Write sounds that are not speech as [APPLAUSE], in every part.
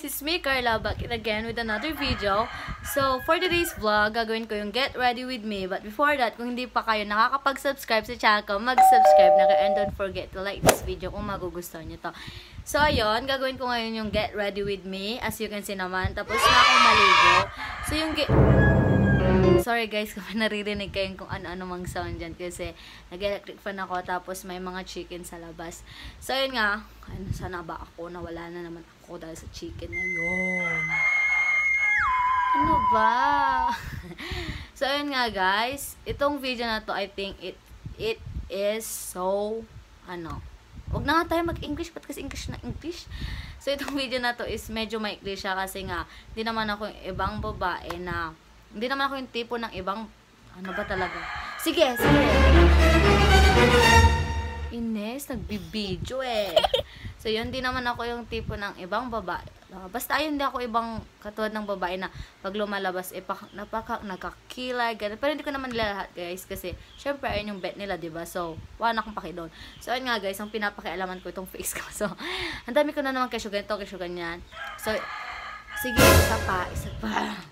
guys, it's me Carla back again with another video. So, for today's vlog, gagawin ko yung get ready with me. But before that, kung hindi pa kayo nakakapag-subscribe sa channel ko, mag-subscribe na kayo and don't forget to like this video kung magugustuhan nyo to. So, ayun, gagawin ko ngayon yung get ready with me. As you can see naman, tapos na akong maligo. So, yung. Sorry guys [LAUGHS] kung naririnig kayo kung ano-ano mang sound dyan kasi nag-electric fan ako tapos may mga chicken sa labas. So yun nga, ano, sana ba ako nawala na naman ako dahil sa chicken na yun. Ano ba? [LAUGHS] so yun nga guys, itong video na to I think it it is so ano, Huwag na nga tayo mag-English, ba't kasi English na English? So, itong video na to is medyo maikli siya kasi nga, hindi naman ako yung ibang babae na hindi naman ako yung tipo ng ibang, ano ba talaga? Sige, sige. Ines, nagbibidyo eh. So, yun, di naman ako yung tipo ng ibang babae. Uh, basta ayun, di ako ibang katulad ng babae na pag lumalabas, eh, pak, napaka, nakakilay, ganun. Pero hindi ko naman nila lahat, guys, kasi, syempre, ayun yung bet nila, ba So, wala akong paki doon. So, ayun nga, guys, ang pinapakialaman ko itong [LAUGHS] face ko. So, ang dami ko na naman kesyo ganito, kesyo ganyan. So, sige, isa pa, isa pa.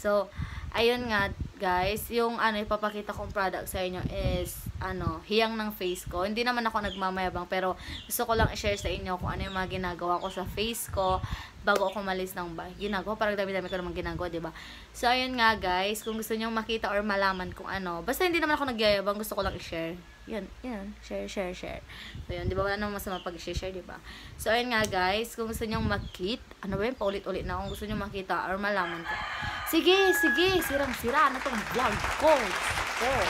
So, ayun nga, guys, yung ano, ipapakita kong product sa inyo is, ano, hiyang ng face ko. Hindi naman ako nagmamayabang, pero gusto ko lang i-share sa inyo kung ano yung mga ginagawa ko sa face ko bago ako malis ng bahay. Ginagawa, parang dami-dami ko naman ginagawa, ba diba? So, ayun nga, guys, kung gusto nyo makita or malaman kung ano, basta hindi naman ako nagyayabang, gusto ko lang i-share. Yan, yan, share, share, share. So, yun, di ba, wala namang masama pag-share, di ba? So, ayun nga, guys, kung gusto nyo makit, ano ba yun, paulit-ulit na, kung gusto nyo makita or malaman ko, Sige, sige, sirang-sira na tong vlog ko. Oh.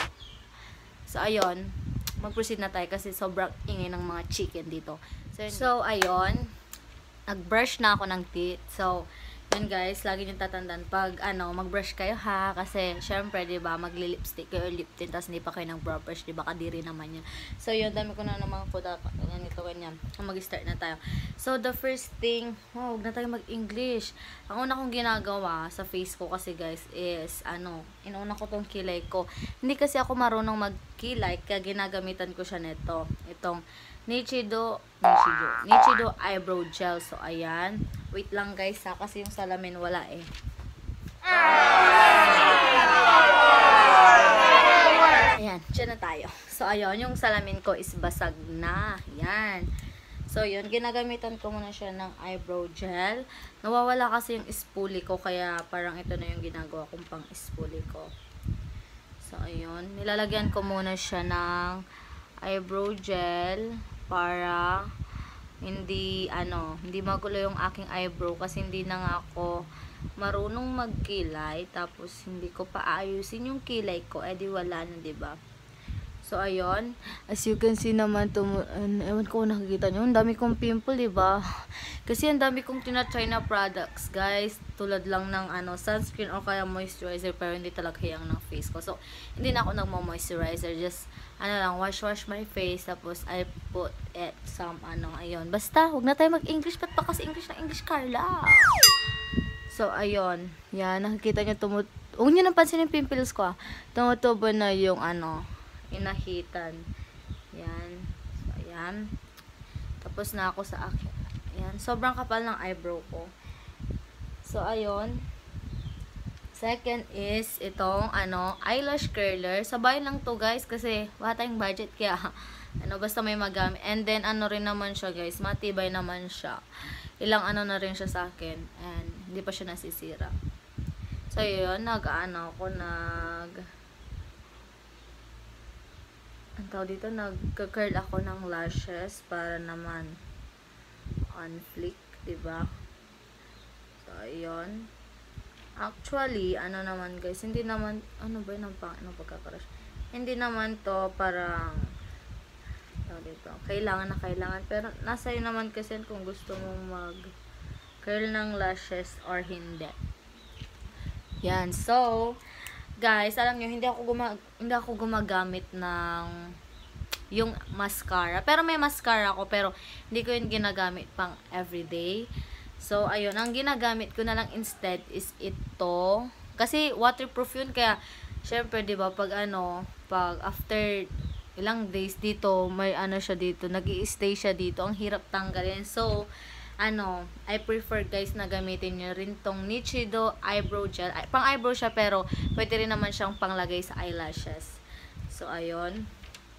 So, ayun. Mag-proceed na tayo kasi sobrang ingay ng mga chicken dito. So, so ayun. Nag-brush na ako ng teeth. So, yun guys, lagi nyo tatandaan pag ano, mag-brush kayo ha kasi syempre 'di ba, magli-lipstick kayo lip tint tapos hindi pa kayo nag brush 'di ba? Kadiri naman 'yan. So yun, dami ko na namang food ganyan ito ganyan. Mag-start na tayo. So the first thing, oh, huwag na tayo mag-English. Ang una kong ginagawa sa face ko kasi guys is ano, inuna ko tong kilay ko. Hindi kasi ako marunong magkilay kaya ginagamitan ko siya nito. Itong Nichido, Nichido, Nichido eyebrow gel. So, ayan. Wait lang guys ha, kasi yung salamin wala eh. Ayan, dyan na tayo. So, ayun, yung salamin ko is basag na. Ayan. So, yun, ginagamitan ko muna siya ng eyebrow gel. Nawawala kasi yung spoolie ko, kaya parang ito na yung ginagawa kong pang spoolie ko. So, ayun. Nilalagyan ko muna siya ng eyebrow gel para hindi ano, hindi magulo yung aking eyebrow kasi hindi na nga ako marunong magkilay tapos hindi ko pa ayusin yung kilay ko, edi wala na, 'di ba? So, ayun. As you can see naman, tum ewan ko nakikita nyo, ang dami kong pimple, ba? Kasi ang dami kong tinatry na products, guys. Tulad lang ng ano, sunscreen or kaya moisturizer, pero hindi talaga hiyang ng face ko. So, hindi na ako nagmo-moisturizer. Just, ano lang, wash-wash my face. Tapos, I put it some, ano, ayun. Basta, huwag na tayo mag-English. Ba't pa kasi English na English, Carla? So, ayun. Yan, nakikita nyo tumut... Huwag nyo napansin yung pimples ko, ah. Tumutubo na yung, ano, inahitan. Yan. So, ayan. Tapos na ako sa akin. Ayan. Sobrang kapal ng eyebrow ko. So, ayun. Second is itong ano, eyelash curler. Sabay lang to guys kasi wala tayong budget kaya [LAUGHS] ano basta may magamit. And then ano rin naman siya guys, matibay naman siya. Ilang ano na rin siya sa akin and hindi pa siya nasisira. So yun, nag-ano ako nag ang tawag dito, nagka-curl ako ng lashes para naman on flick, ba diba? So, ayun. Actually, ano naman guys, hindi naman, ano ba yun ang pang, ano pagkakrush? Hindi naman to parang, tawag dito, kailangan na kailangan. Pero, nasa iyo naman kasi kung gusto mong mag curl ng lashes or hindi. Yan. So, guys, alam nyo, hindi ako, gumag hindi ako gumagamit ng yung mascara. Pero may mascara ako, pero hindi ko yun ginagamit pang everyday. So, ayun, ang ginagamit ko na lang instead is ito. Kasi waterproof yun, kaya, syempre, di ba pag ano, pag after ilang days dito, may ano siya dito, nag stay siya dito, ang hirap tanggalin. So, ano, I prefer guys na gamitin nyo rin tong Nichido eyebrow gel. Ay, pang eyebrow siya pero pwede rin naman siyang panglagay sa eyelashes. So, ayun.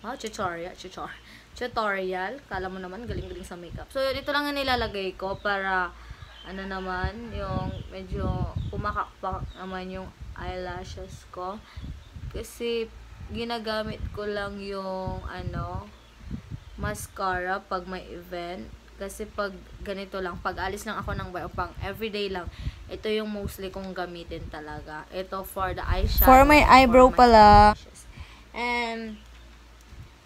Wow, tutorial. Tutorial. Tutorial. Kala mo naman, galing-galing sa makeup. So, yun, ito lang ang nilalagay ko para ano naman, yung medyo pumakakpak naman yung eyelashes ko. Kasi, ginagamit ko lang yung, ano, mascara pag may event. Kasi pag ganito lang, pag alis lang ako ng bayo, pang everyday lang, ito yung mostly kong gamitin talaga. Ito for the eyeshadow. For my eyebrow for my pala. eyelashes. And,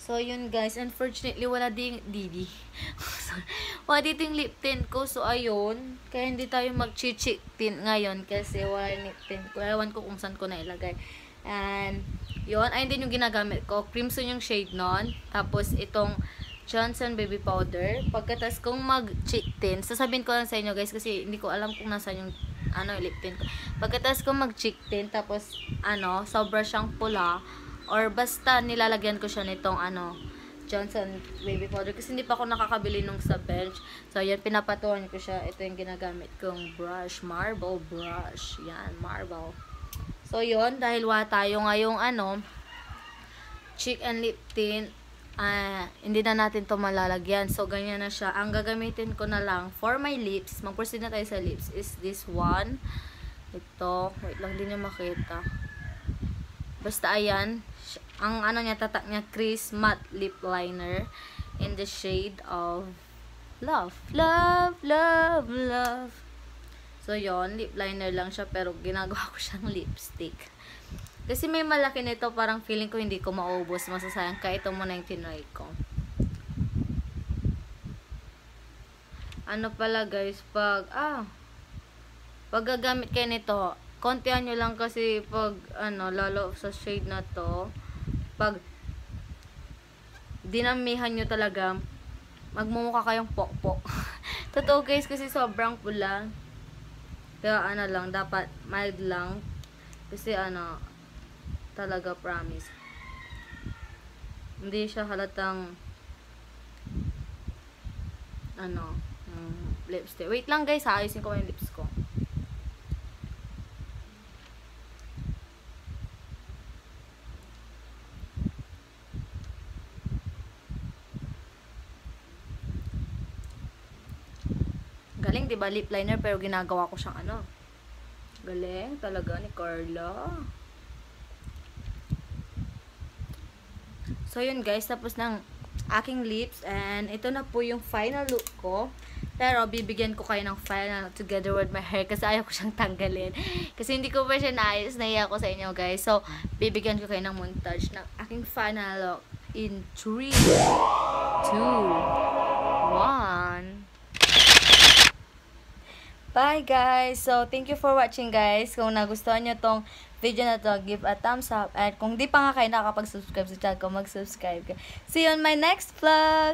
so yun guys, unfortunately, wala ding, didi. [LAUGHS] Wala dito yung lip tint ko. So, ayun. Kaya hindi tayo mag-chichik tint ngayon kasi wala yung lip tint ko. Ewan ko kung saan ko na ilagay. And, yun. Ayun din yung ginagamit ko. Crimson yung shade nun. Tapos, itong Johnson Baby Powder. Pagkatas kong mag-cheek tint, sasabihin ko lang sa inyo guys kasi hindi ko alam kung nasaan yung ano, lip tint ko. Pagkatas kong mag-cheek tint, tapos ano, sobra siyang pula or basta nilalagyan ko siya nitong ano, Johnson Baby Powder kasi hindi pa ako nakakabili nung sa bench. So, yan, pinapatuan ko siya. Ito yung ginagamit kong brush, marble brush. Yan, marble. So, yun, dahil wala tayo ngayong ano, cheek and lip tint, ah, hindi na natin to malalagyan. So, ganyan na siya. Ang gagamitin ko na lang for my lips, mag-proceed na tayo sa lips, is this one. Ito, wait lang din yung makita. Basta ayan, ang ano niya, tatak niya, Chris Matte Lip Liner in the shade of Love. Love, love, love. So, yon lip liner lang siya, pero ginagawa ko siyang lipstick. Kasi may malaki nito, parang feeling ko hindi ko maubos. Masasayang kaya ito muna yung tinry ko. Ano pala guys, pag, ah, pag gagamit kayo nito, kontihan nyo lang kasi pag, ano, lalo sa shade na to, pag dinamihan nyo talaga, magmumukha kayong pokpok. [LAUGHS] Totoo guys, kasi sobrang pula. Kaya ano lang, dapat mild lang. Kasi ano, talaga promise. Hindi siya halatang ano, um, lipstick. Wait lang guys, ha, ayusin ko yung lips ko. Galing, 'di ba? Lip liner pero ginagawa ko siyang ano. Galing talaga ni Carla. So yun guys, tapos ng aking lips and ito na po yung final look ko. Pero bibigyan ko kayo ng final together with my hair kasi ayaw ko siyang tanggalin. [LAUGHS] Kasi hindi ko pa siya naayos, naiya ko sa inyo guys. So, bibigyan ko kayo ng montage ng aking final look in 3, 2, Bye guys! So, thank you for watching guys. Kung nagustuhan nyo tong video na to, give a thumbs up. At kung di pa nga kayo nakakapag-subscribe sa channel ko, mag-subscribe. See you on my next vlog!